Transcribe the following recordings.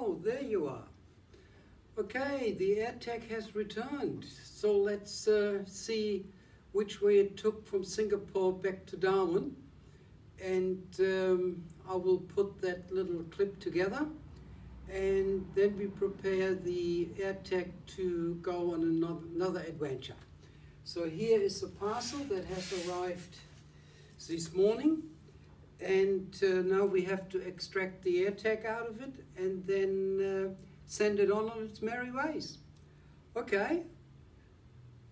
Oh, there you are. Okay, the AirTag has returned. So let's uh, see which way it took from Singapore back to Darwin. And um, I will put that little clip together. And then we prepare the AirTag to go on another, another adventure. So here is the parcel that has arrived this morning and uh, now we have to extract the AirTag out of it and then uh, send it on on its merry ways. Okay,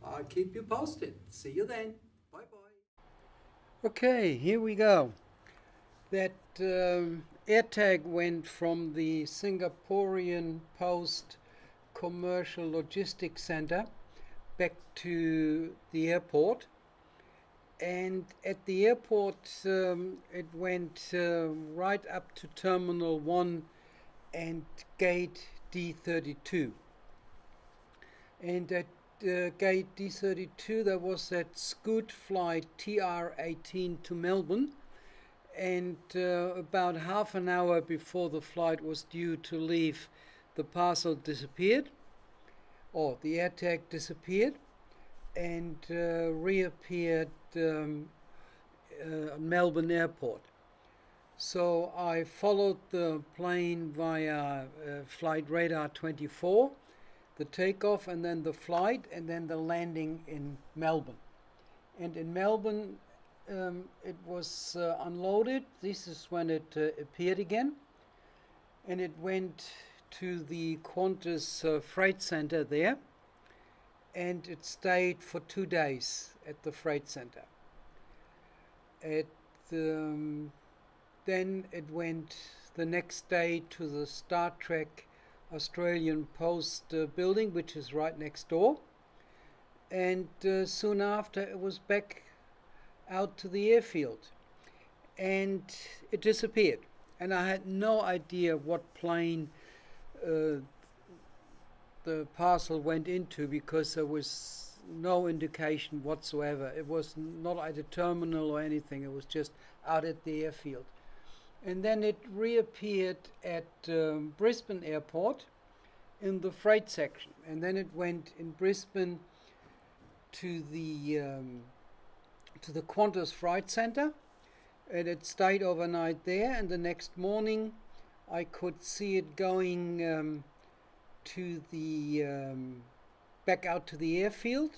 I'll keep you posted. See you then. Bye bye. Okay, here we go. That um, AirTag went from the Singaporean Post Commercial Logistics Center back to the airport and at the airport um, it went uh, right up to Terminal 1 and gate D32. And at uh, gate D32 there was that Scoot flight TR18 to Melbourne and uh, about half an hour before the flight was due to leave the parcel disappeared or the AirTag disappeared and uh, reappeared um, uh, Melbourne Airport. So I followed the plane via uh, Flightradar24, the takeoff and then the flight and then the landing in Melbourne. And in Melbourne, um, it was uh, unloaded. This is when it uh, appeared again. And it went to the Qantas uh, freight center there and it stayed for two days at the freight center. It, um, then it went the next day to the StarTrack Australian Post uh, building, which is right next door. And uh, soon after, it was back out to the airfield. And it disappeared. And I had no idea what plane uh, the parcel went into because there was no indication whatsoever. It was not at a terminal or anything, it was just out at the airfield. And then it reappeared at um, Brisbane Airport in the freight section. And then it went in Brisbane to the um, to the Qantas Freight Center, and it stayed overnight there. And the next morning, I could see it going um, to the um, back out to the airfield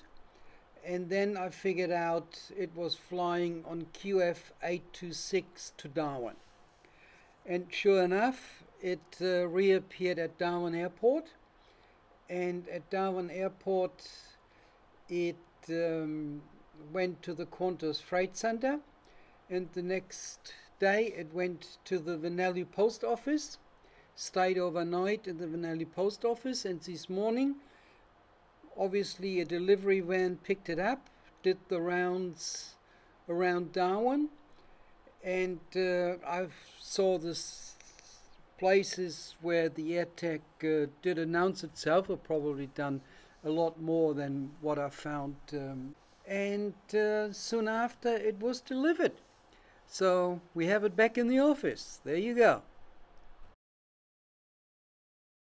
and then I figured out it was flying on QF 826 to Darwin. And sure enough, it uh, reappeared at Darwin Airport. And at Darwin Airport, it um, went to the Qantas Freight Center. And the next day, it went to the Winnellie Post Office stayed overnight at the Winnellie post office, and this morning, obviously, a delivery van picked it up, did the rounds around Darwin, and uh, I saw this places where the AirTag uh, did announce itself, have probably done a lot more than what I found. Um, and uh, soon after, it was delivered. So we have it back in the office. There you go.